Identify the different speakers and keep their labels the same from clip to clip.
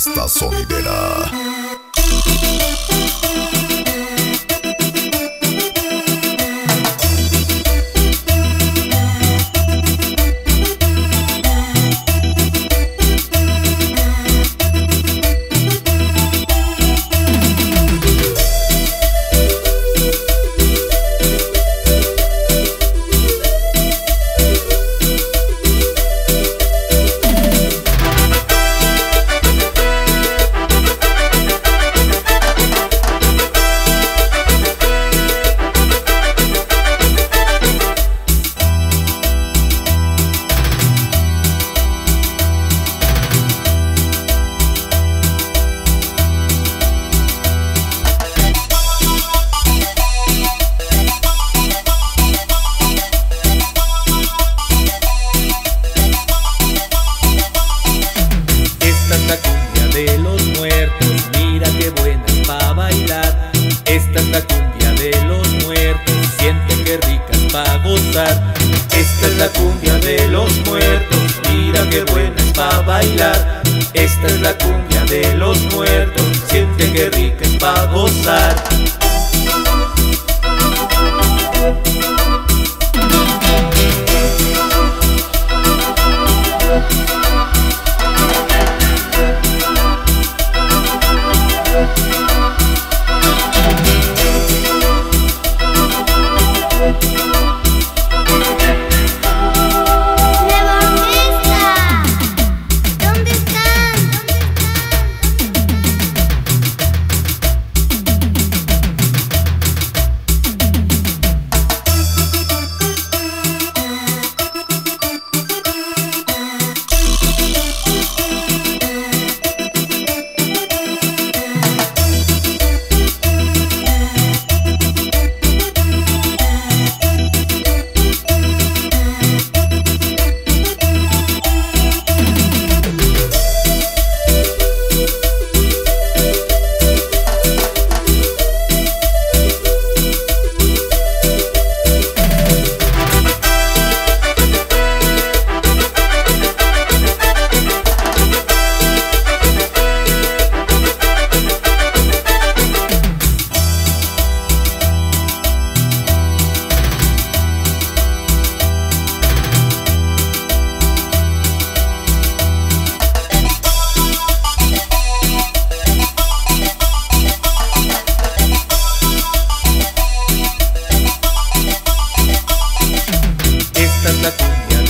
Speaker 1: fiesta sonidera.
Speaker 2: La cumbia de los muertos, mira qué buena es pa' bailar. Esta es la cumbia de los muertos, siente que rica es pa' gozar.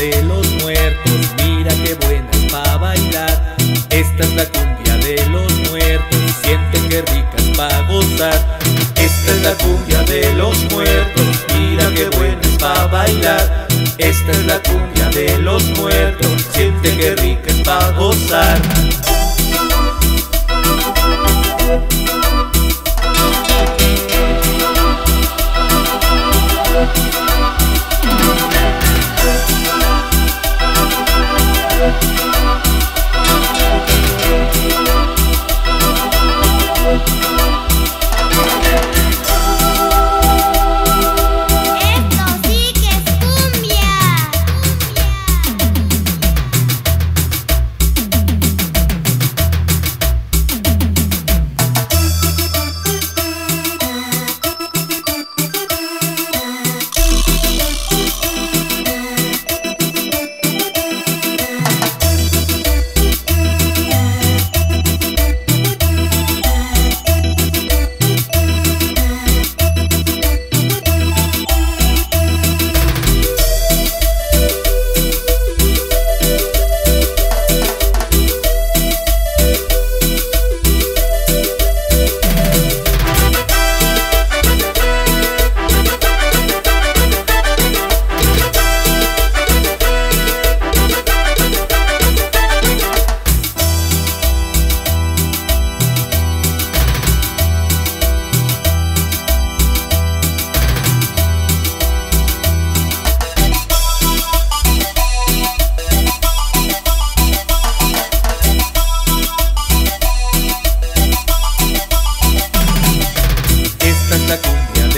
Speaker 2: De los muertos, mira qué buena es pa' bailar. Esta es la cumbia de los muertos, siente que rica es pa' gozar. Esta es la cumbia de los muertos, mira qué buena es pa' bailar. Esta es la cumbia de los muertos, siente que rica es pa' gozar.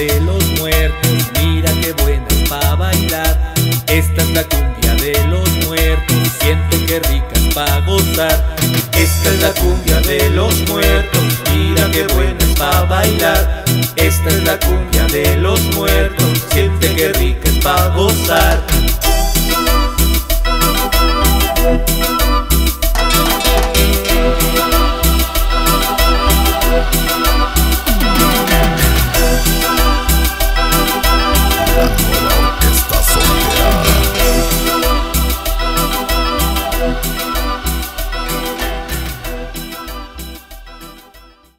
Speaker 2: de los muertos, mira qué buena es pa' bailar. Esta es la cumbia de los muertos, siente que rica es pa' gozar. Esta es la cumbia de los muertos, mira qué buena es pa' bailar. Esta es la cumbia de los muertos, siente que rica es pa' gozar.